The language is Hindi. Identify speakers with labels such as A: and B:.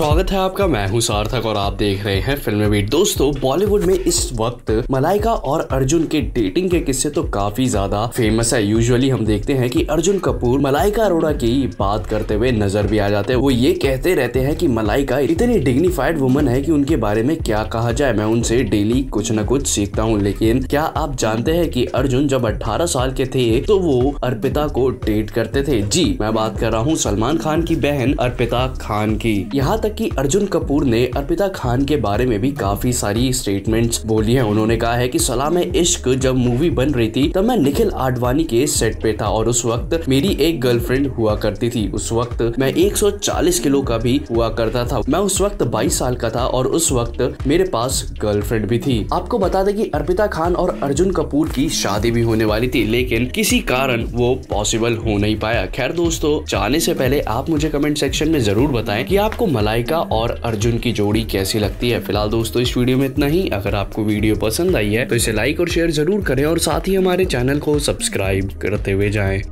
A: स्वागत है आपका। मैं हूँ सार्थक और आप देख रहे हैं फ़िल्म बीट दोस्तों, बॉलीवुड में इस वक्त मलाइका और अर्जुन के डेटिंग के किस्से तो काफ़ी ज़्यादा फ़ेमस है। यूजुअली हम देखते हैं कि अर्जुन कपूर, मलाइका अरोड़ा की बात करते हुए नज़र भी आ जाते हैं। वो ये कहते रहते हैं कि मलाइका इतनी डिग्निफाइड वुमन है कि उनके बारे में क्या कहा जाए। मैं उनसे डेली कुछ न कुछ सीखता हूँ, लेकिन क्या आप जानते हैं की अर्जुन जब अठारह साल के थे तो वो अर्पिता को डेट करते थे। जी, मैं बात कर रहा हूँ सलमान खान की बहन अर्पिता खान की। यहाँ तक कि अर्जुन कपूर ने अर्पिता खान के बारे में भी काफ़ी सारी स्टेटमेंट्स बोली हैं। उन्होंने कहा है कि सलाम इश्क जब मूवी बन रही थी, तब मैं निखिल आडवाणी के सेट पे था और उस वक्त मेरी एक गर्लफ्रेंड हुआ करती थी। उस वक्त मैं 140 किलो का भी हुआ करता था। मैं उस वक्त 22 साल का था और उस वक्त मेरे पास गर्लफ्रेंड भी थी। आपको बता दें कि अर्पिता खान और अर्जुन कपूर की शादी भी होने वाली थी, लेकिन किसी कारण वो पॉसिबल हो नहीं पाया। खैर दोस्तों, जाने से पहले आप मुझे कमेंट सेक्शन में ज़रूर बताएँ कि आपको मलाइका और अर्जुन की जोड़ी कैसी लगती है? फ़िलहाल दोस्तों, इस वीडियो में इतना ही। अगर आपको वीडियो पसंद आई है तो इसे लाइक और शेयर ज़रूर करें और साथ ही हमारे चैनल को सब्सक्राइब करते हुए जाएँ।